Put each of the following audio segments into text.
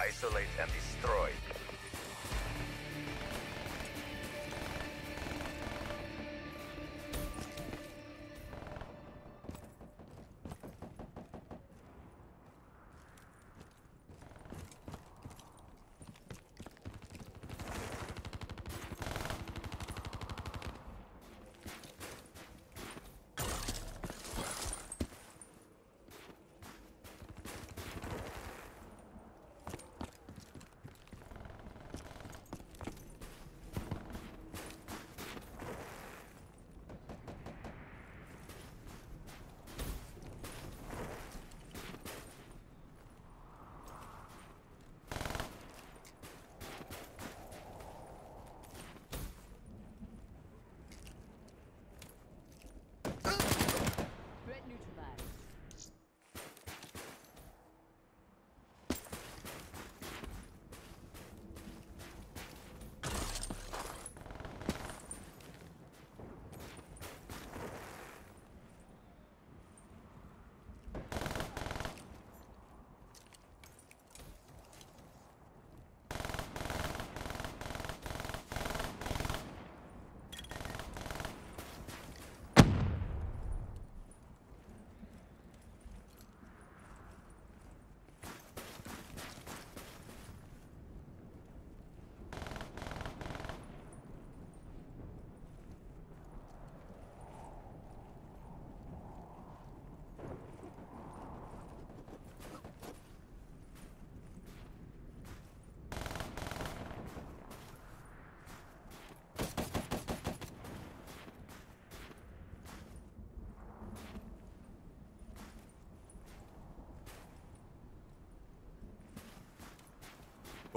isolate and destroy.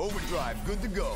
Overdrive, good to go.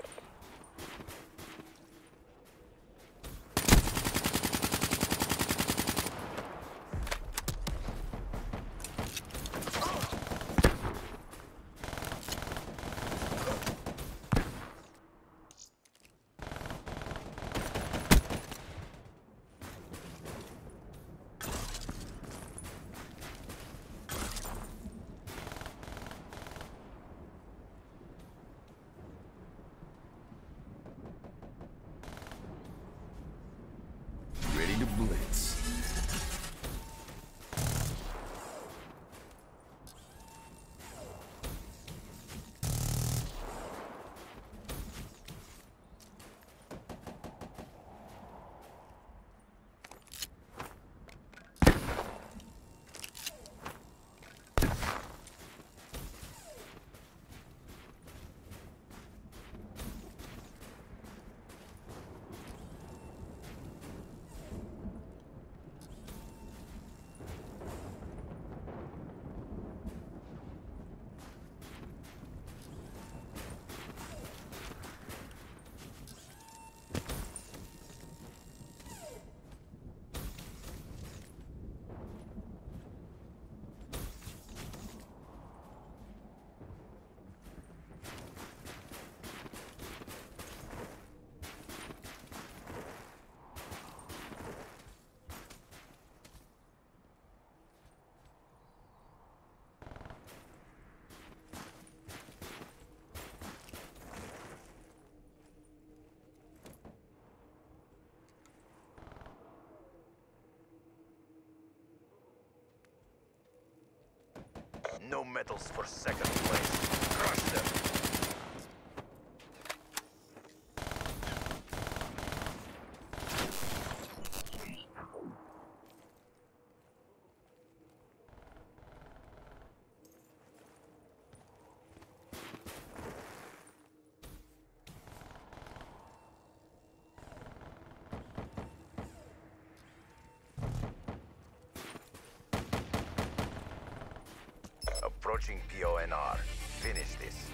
No medals for second place. Crush them. Approaching PONR. Finish this.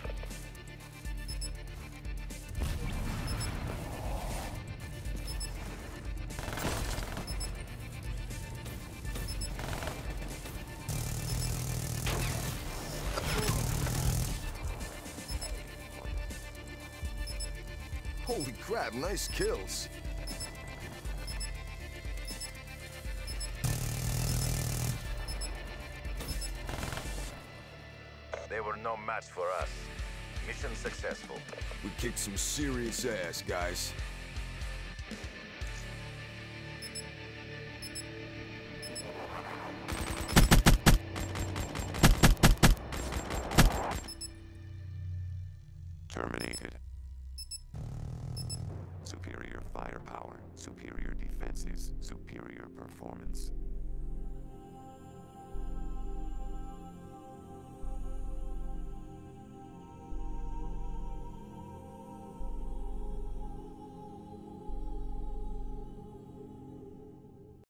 Holy crap, nice kills. They were no match for us. Mission successful. We kicked some serious ass, guys. Terminated. Superior firepower, superior defenses, superior performance.